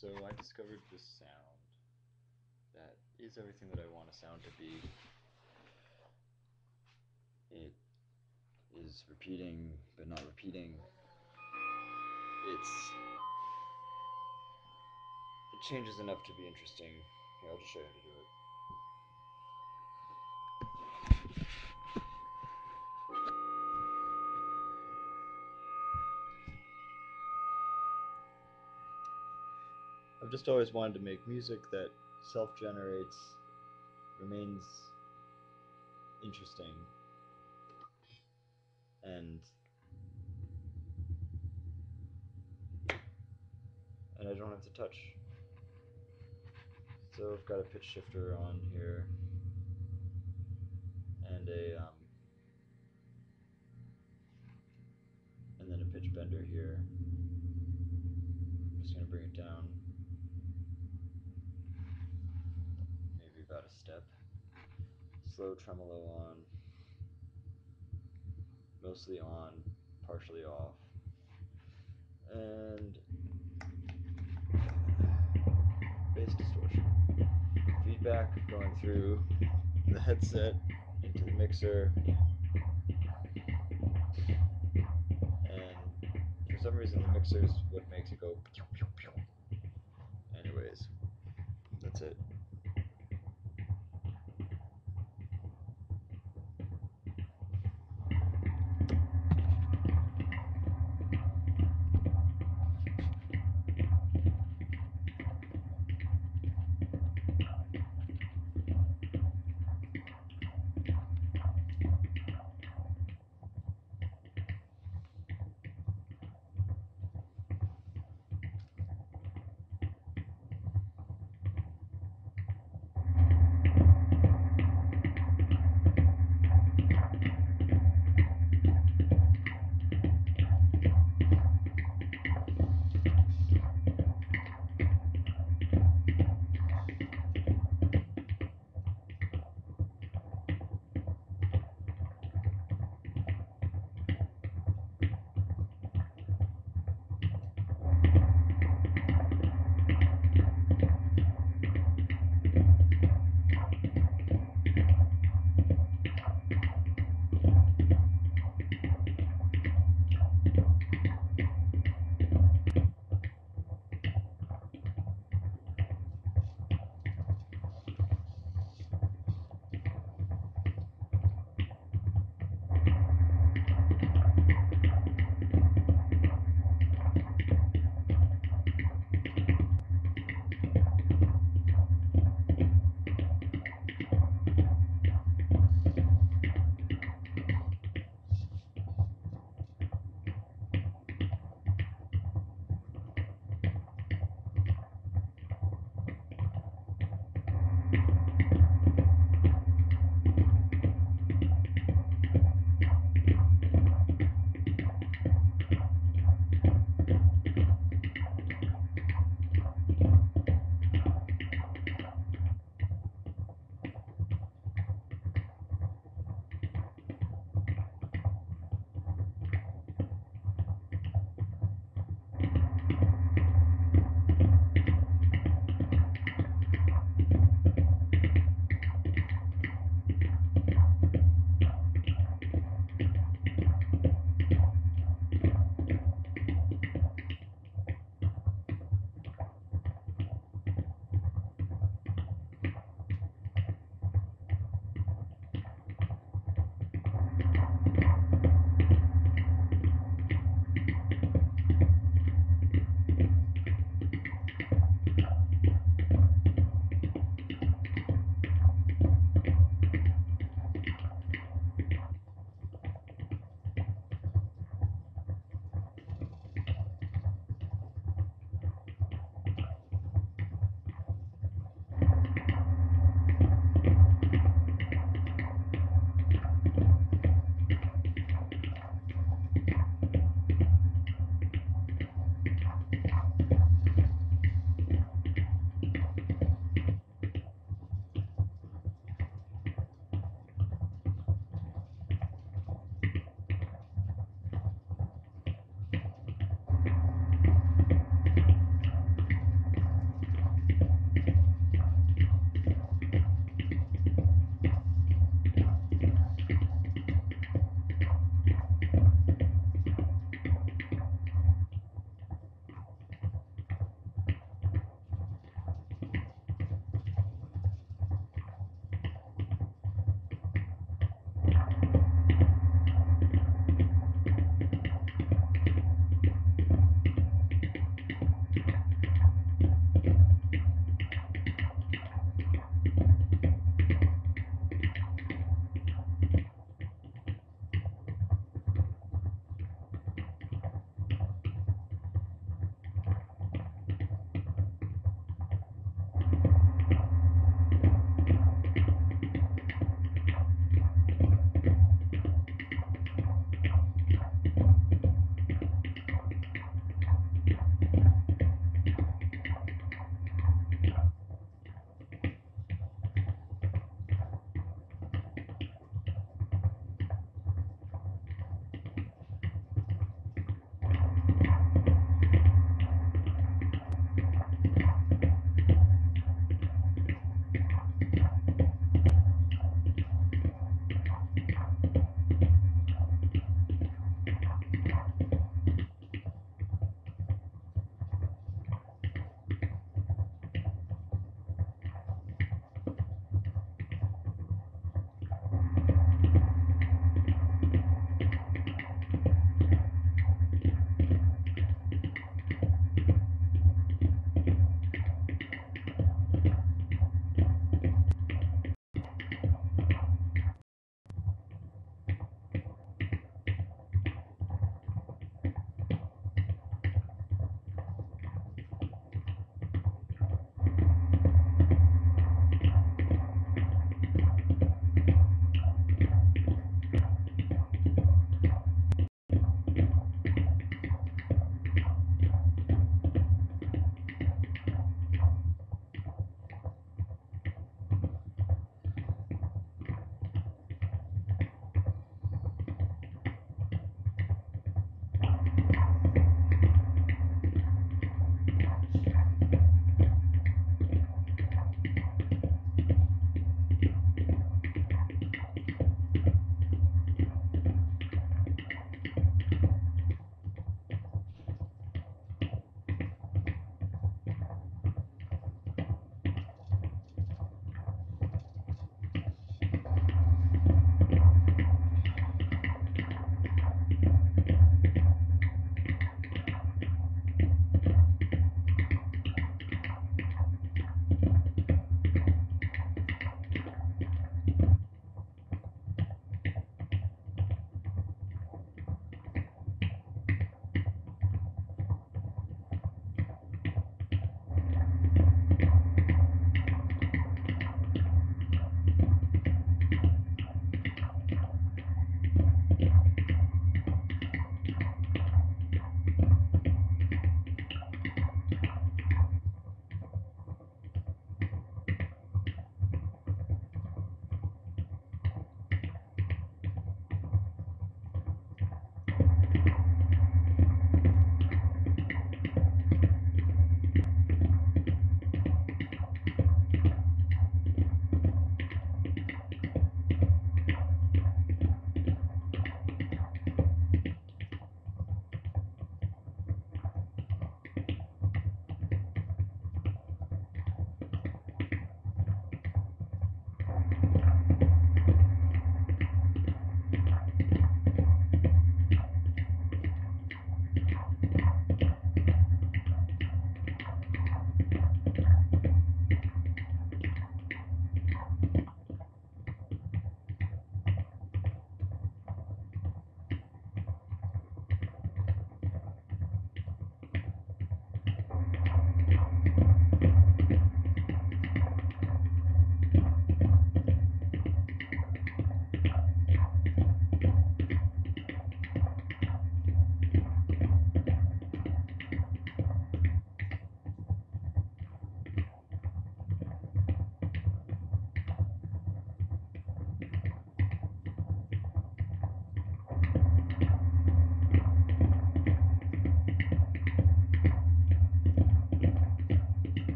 so I discovered this sound that is everything that I want a sound to be. It is repeating, but not repeating. It's. It changes enough to be interesting. Here, I'll just show you how to do it. I've just always wanted to make music that self generates, remains interesting, and and I don't have to touch. So I've got a pitch shifter on here and a um, and then a pitch bender here. I'm just gonna bring it down about a step. Slow tremolo on, mostly on, partially off, and bass distortion. Feedback going through the headset into the mixer. And for some reason the mixer is what makes it go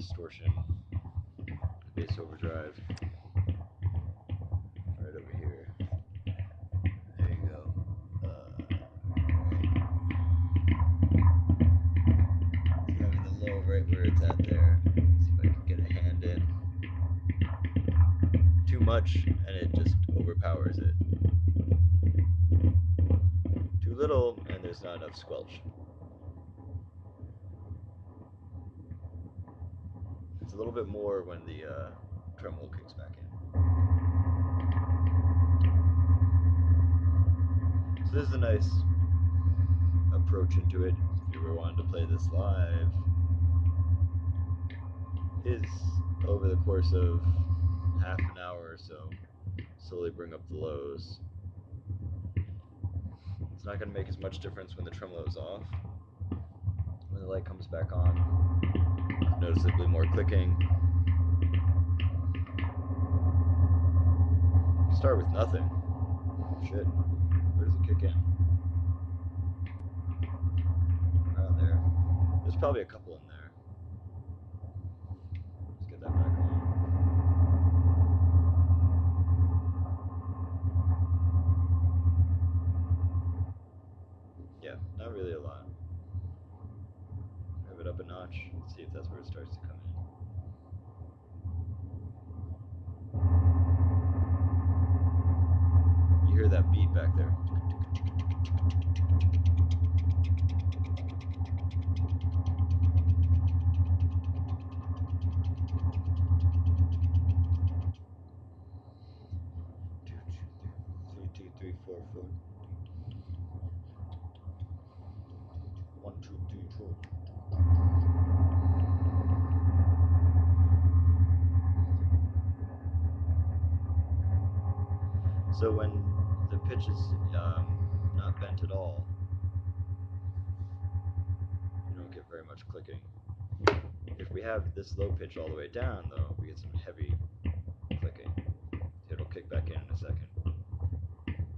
distortion, bass overdrive. Right over here. There you go. Uh. Having the low right where it's at there. See if I can get a hand in. Too much and it just overpowers it. Too little and there's not enough squelch. It's a little bit more when the uh, tremolo kicks back in. So this is a nice approach into it. If you ever wanted to play this live, is over the course of half an hour or so, slowly bring up the lows. It's not going to make as much difference when the tremolo is off. When the light comes back on, noticeably more clicking. Start with nothing. Shit. Where does it kick in? Around there. There's probably a couple in there. Let's get that back on. Yeah, not really a lot. It up a notch. Let's see if that's where it starts to come in. You hear that beat back there. Three, two, three, four, four. One, two, three, four. So when the pitch is um, not bent at all, you don't get very much clicking. If we have this low pitch all the way down, though, we get some heavy clicking. It'll kick back in in a second.